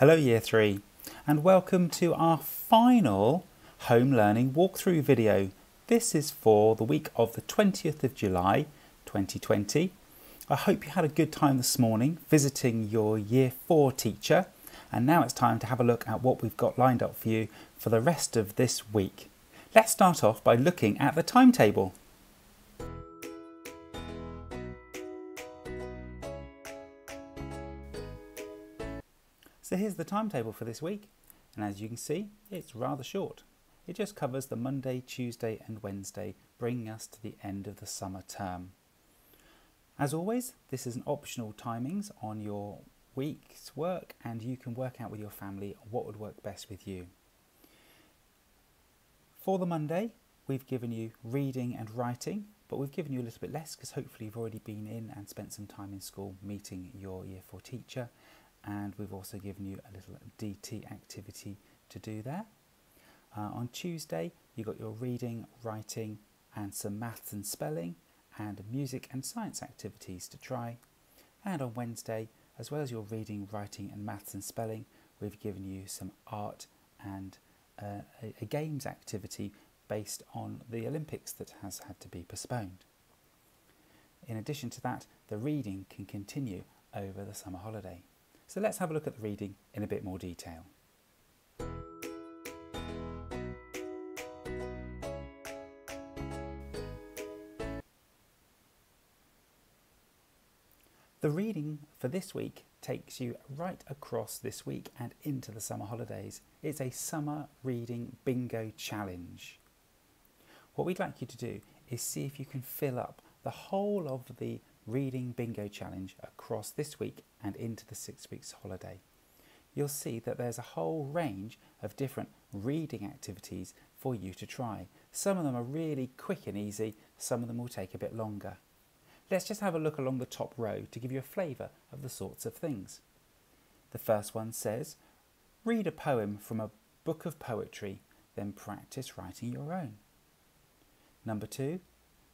Hello, Year 3, and welcome to our final home learning walkthrough video. This is for the week of the 20th of July 2020. I hope you had a good time this morning visiting your Year 4 teacher, and now it's time to have a look at what we've got lined up for you for the rest of this week. Let's start off by looking at the timetable. The timetable for this week, and as you can see, it's rather short. It just covers the Monday, Tuesday, and Wednesday, bringing us to the end of the summer term. As always, this is an optional timings on your week's work, and you can work out with your family what would work best with you. For the Monday, we've given you reading and writing, but we've given you a little bit less because hopefully you've already been in and spent some time in school meeting your Year 4 teacher and we've also given you a little DT activity to do there. Uh, on Tuesday, you got your reading, writing, and some maths and spelling, and music and science activities to try. And on Wednesday, as well as your reading, writing, and maths and spelling, we've given you some art and uh, a, a games activity based on the Olympics that has had to be postponed. In addition to that, the reading can continue over the summer holiday. So let's have a look at the reading in a bit more detail. The reading for this week takes you right across this week and into the summer holidays. It's a summer reading bingo challenge. What we'd like you to do is see if you can fill up the whole of the reading bingo challenge across this week and into the six weeks holiday. You'll see that there's a whole range of different reading activities for you to try. Some of them are really quick and easy, some of them will take a bit longer. Let's just have a look along the top row to give you a flavour of the sorts of things. The first one says, read a poem from a book of poetry, then practice writing your own. Number two,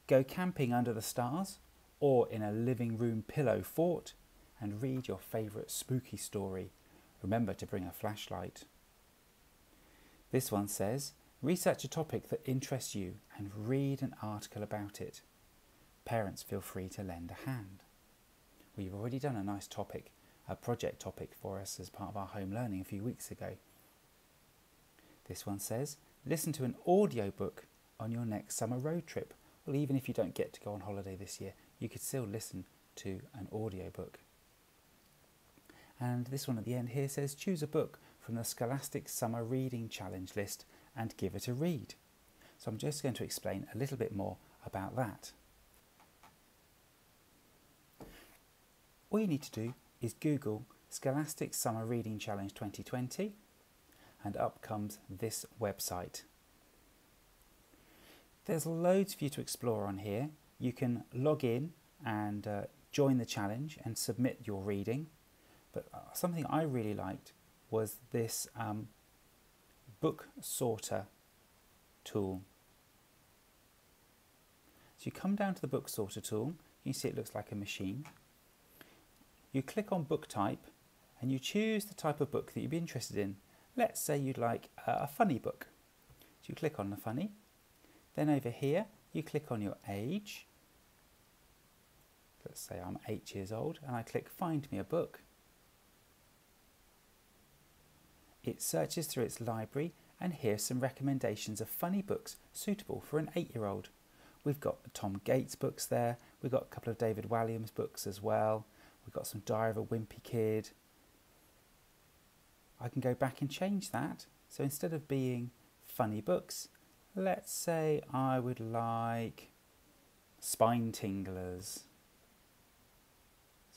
go camping under the stars or in a living room pillow fort and read your favourite spooky story. Remember to bring a flashlight. This one says, research a topic that interests you and read an article about it. Parents feel free to lend a hand. We've already done a nice topic, a project topic for us as part of our home learning a few weeks ago. This one says, listen to an audio book on your next summer road trip. Well, even if you don't get to go on holiday this year, you could still listen to an audiobook. And this one at the end here says choose a book from the Scholastic Summer Reading Challenge list and give it a read. So I'm just going to explain a little bit more about that. All you need to do is Google Scholastic Summer Reading Challenge 2020 and up comes this website. There's loads for you to explore on here you can log in and uh, join the challenge and submit your reading. But uh, something I really liked was this um, book sorter tool. So you come down to the book sorter tool, you see it looks like a machine. You click on book type and you choose the type of book that you'd be interested in. Let's say you'd like a funny book. So you click on the funny. Then over here, you click on your age let's say I'm eight years old and I click find me a book. It searches through its library and here's some recommendations of funny books suitable for an eight year old. We've got Tom Gates books there, we've got a couple of David Walliams books as well, we've got some Diary of a Wimpy Kid. I can go back and change that. So instead of being funny books, let's say I would like Spine Tinglers.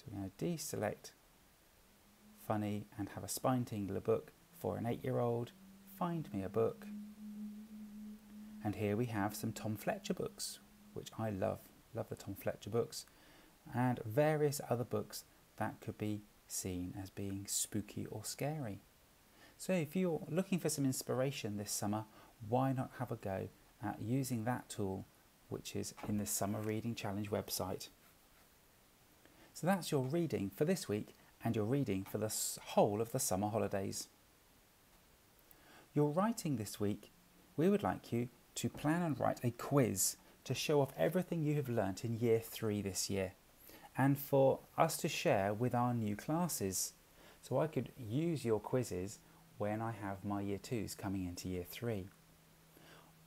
So we're going to deselect funny and have a spine tingler book for an eight year old. Find me a book. And here we have some Tom Fletcher books, which I love. Love the Tom Fletcher books. And various other books that could be seen as being spooky or scary. So if you're looking for some inspiration this summer, why not have a go at using that tool, which is in the Summer Reading Challenge website. So that's your reading for this week and your reading for the whole of the summer holidays. Your writing this week, we would like you to plan and write a quiz to show off everything you have learnt in year three this year and for us to share with our new classes. So I could use your quizzes when I have my year twos coming into year three.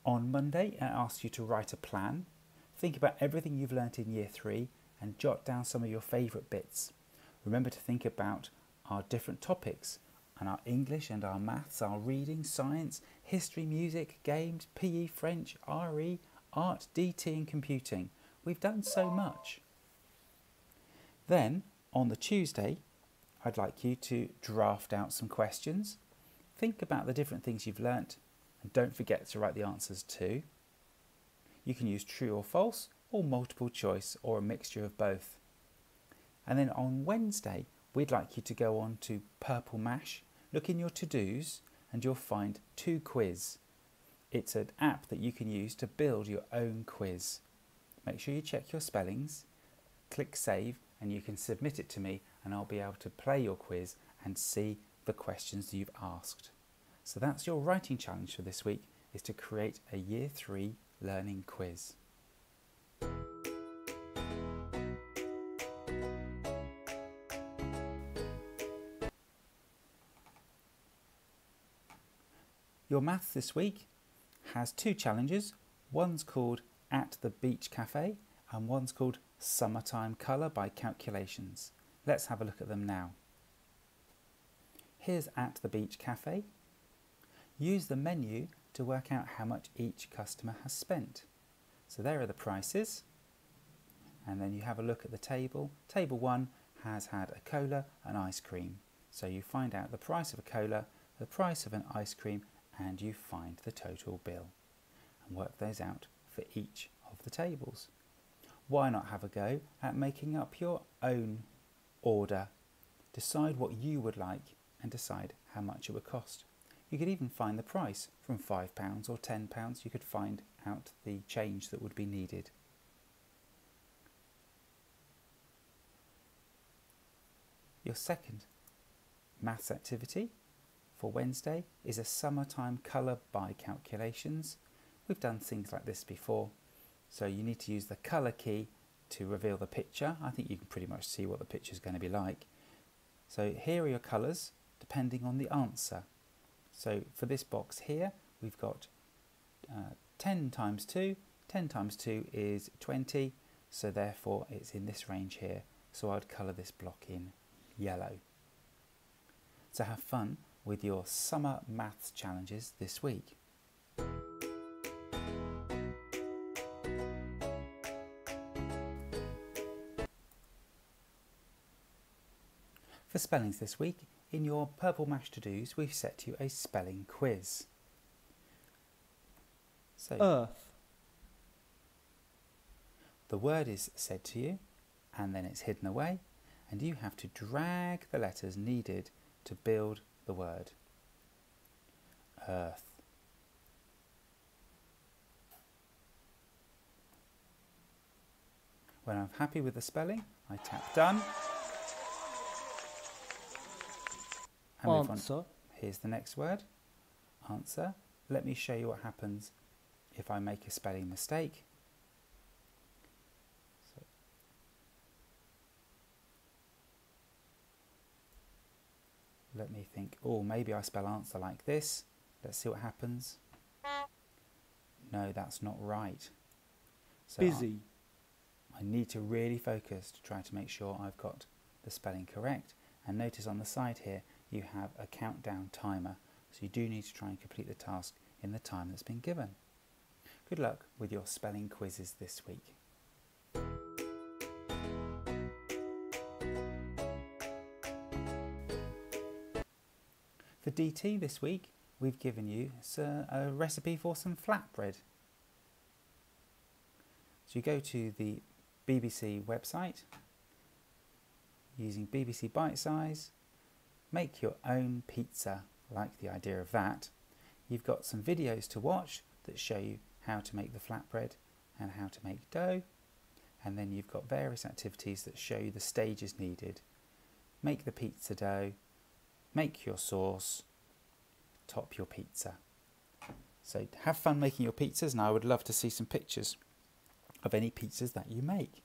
On Monday, I ask you to write a plan, think about everything you've learnt in year three, and jot down some of your favourite bits. Remember to think about our different topics and our English and our maths, our reading, science, history, music, games, PE, French, RE, art, DT, and computing. We've done so much. Then, on the Tuesday, I'd like you to draft out some questions. Think about the different things you've learnt and don't forget to write the answers too. You can use true or false or multiple choice or a mixture of both. And then on Wednesday, we'd like you to go on to Purple Mash, look in your to-dos and you'll find 2Quiz. It's an app that you can use to build your own quiz. Make sure you check your spellings, click save and you can submit it to me and I'll be able to play your quiz and see the questions you've asked. So that's your writing challenge for this week is to create a year 3 learning quiz. Your maths this week has two challenges. One's called At the Beach Cafe and one's called Summertime Colour by Calculations. Let's have a look at them now. Here's At the Beach Cafe. Use the menu to work out how much each customer has spent. So there are the prices. And then you have a look at the table. Table 1 has had a cola and ice cream. So you find out the price of a cola, the price of an ice cream and you find the total bill and work those out for each of the tables. Why not have a go at making up your own order? Decide what you would like and decide how much it would cost. You could even find the price from £5 or £10. You could find out the change that would be needed. Your second maths activity for Wednesday is a summertime colour by calculations. We've done things like this before. So you need to use the colour key to reveal the picture. I think you can pretty much see what the picture is going to be like. So here are your colours depending on the answer. So for this box here, we've got uh, 10 times 2. 10 times 2 is 20, so therefore it's in this range here. So I'd colour this block in yellow. So have fun with your summer maths challenges this week. For spellings this week, in your Purple Mash to-dos, we've set you a spelling quiz. So, Earth. The word is said to you, and then it's hidden away, and you have to drag the letters needed to build the word earth. When I'm happy with the spelling, I tap done. And Answer. Here's the next word. Answer. Let me show you what happens if I make a spelling mistake. Let me think, oh, maybe I spell answer like this. Let's see what happens. No, that's not right. So Busy. I, I need to really focus to try to make sure I've got the spelling correct. And notice on the side here, you have a countdown timer. So you do need to try and complete the task in the time that's been given. Good luck with your spelling quizzes this week. DT this week, we've given you a recipe for some flatbread. So you go to the BBC website using BBC Bitesize, make your own pizza, like the idea of that. You've got some videos to watch that show you how to make the flatbread and how to make dough. And then you've got various activities that show you the stages needed make the pizza dough, make your sauce, top your pizza. So have fun making your pizzas and I would love to see some pictures of any pizzas that you make.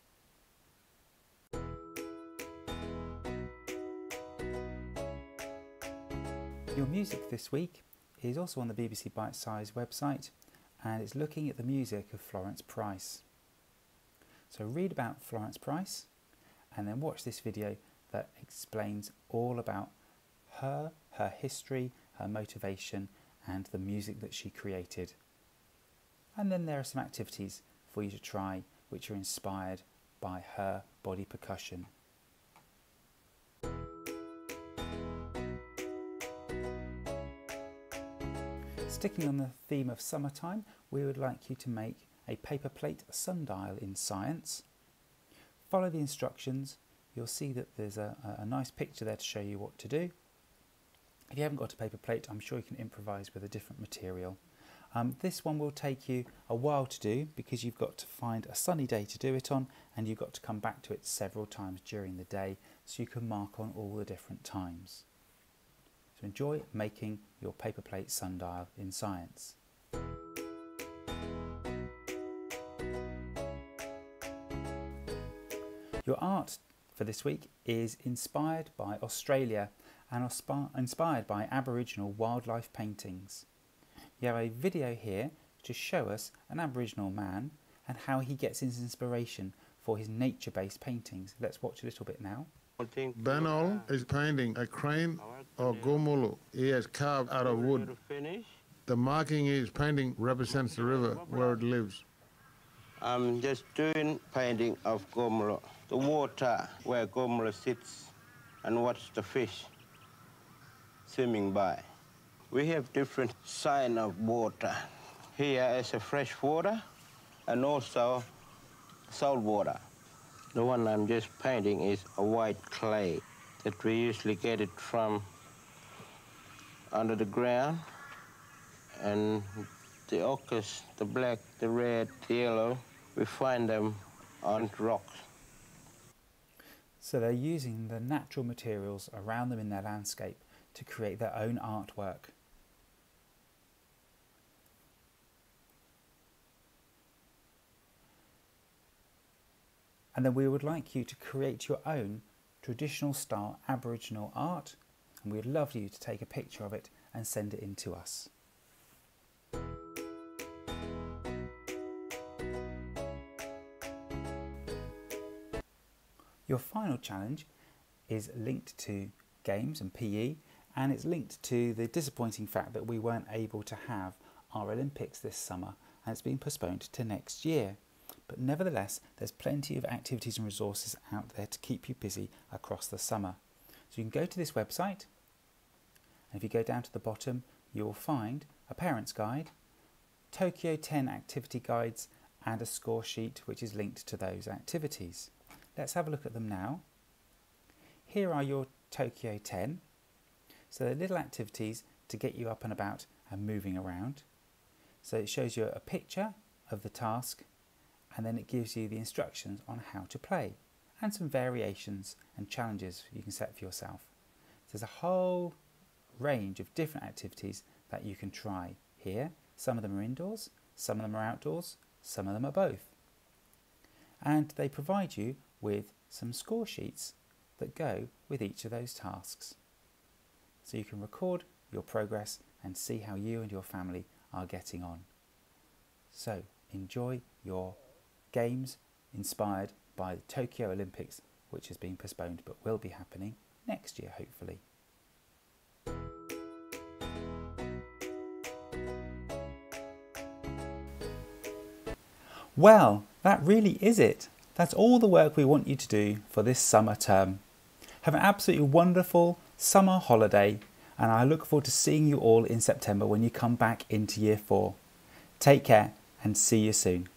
Your music this week is also on the BBC Bitesize website and it's looking at the music of Florence Price. So read about Florence Price and then watch this video that explains all about her, her history, her motivation and the music that she created. And then there are some activities for you to try which are inspired by her body percussion. Sticking on the theme of summertime, we would like you to make a paper plate sundial in science. Follow the instructions. You'll see that there's a, a nice picture there to show you what to do. If you haven't got a paper plate, I'm sure you can improvise with a different material. Um, this one will take you a while to do because you've got to find a sunny day to do it on and you've got to come back to it several times during the day so you can mark on all the different times. So enjoy making your paper plate sundial in science. Your art for this week is inspired by Australia and are inspired by Aboriginal wildlife paintings. You have a video here to show us an Aboriginal man and how he gets his inspiration for his nature-based paintings. Let's watch a little bit now. Benol is painting a crane or gomulu. He has carved out of wood. The marking he's painting represents the river where it lives. I'm just doing painting of Gomolo, the water where Gomolo sits and watch the fish swimming by. We have different sign of water. Here is a fresh water and also salt water. The one I'm just painting is a white clay that we usually get it from under the ground. And the ochres, the black, the red, the yellow, we find them on rocks. So they're using the natural materials around them in their landscape to create their own artwork. and then we would like you to create your own traditional style Aboriginal art and we would love you to take a picture of it and send it in to us. Your final challenge is linked to games and PE and it's linked to the disappointing fact that we weren't able to have our Olympics this summer and it's been postponed to next year. But nevertheless, there's plenty of activities and resources out there to keep you busy across the summer. So you can go to this website, and if you go down to the bottom, you will find a parent's guide, Tokyo 10 activity guides, and a score sheet which is linked to those activities. Let's have a look at them now. Here are your Tokyo 10. So they're little activities to get you up and about and moving around. So it shows you a picture of the task and then it gives you the instructions on how to play and some variations and challenges you can set for yourself. There's a whole range of different activities that you can try here. Some of them are indoors, some of them are outdoors, some of them are both. And they provide you with some score sheets that go with each of those tasks. So you can record your progress and see how you and your family are getting on. So enjoy your Games inspired by the Tokyo Olympics, which has been postponed but will be happening next year, hopefully. Well, that really is it. That's all the work we want you to do for this summer term. Have an absolutely wonderful summer holiday, and I look forward to seeing you all in September when you come back into year four. Take care and see you soon.